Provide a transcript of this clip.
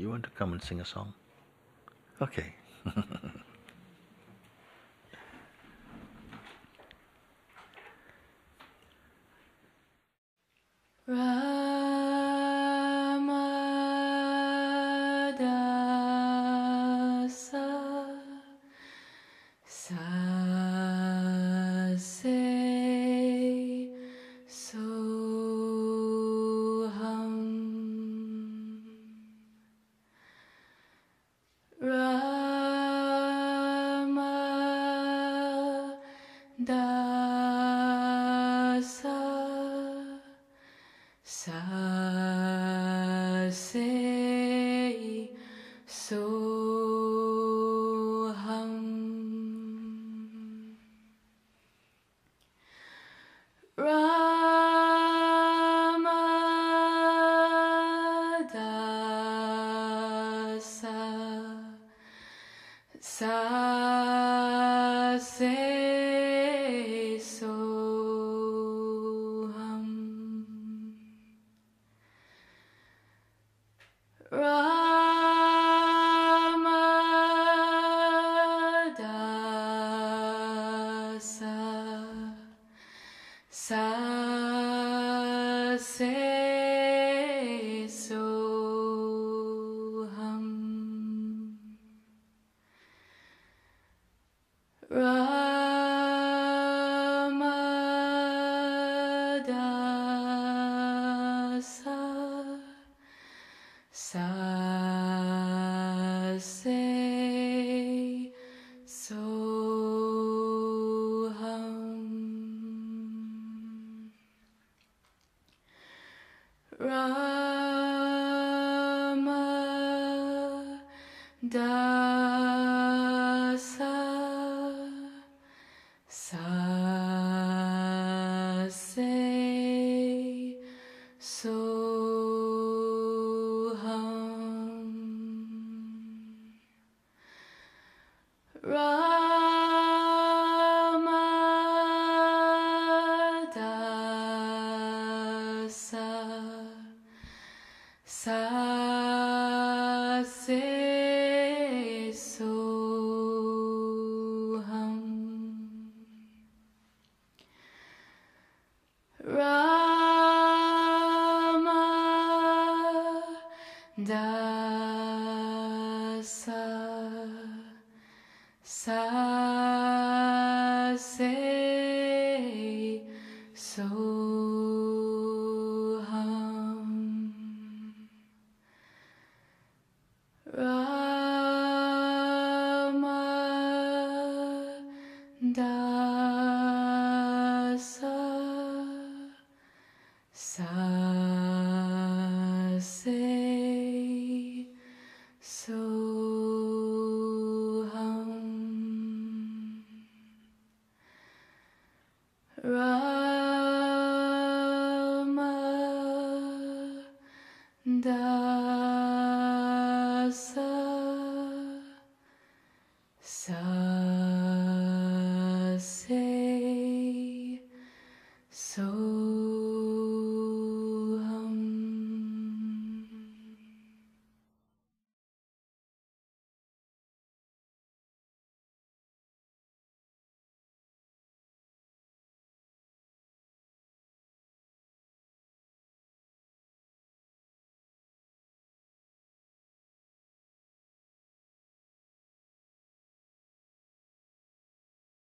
you want to come and sing a song? Okay. Ramadasa Soham. Ramadasa Sase say so hum Ramadasa Dasa, sa se so hum. Rama sa sa the sa so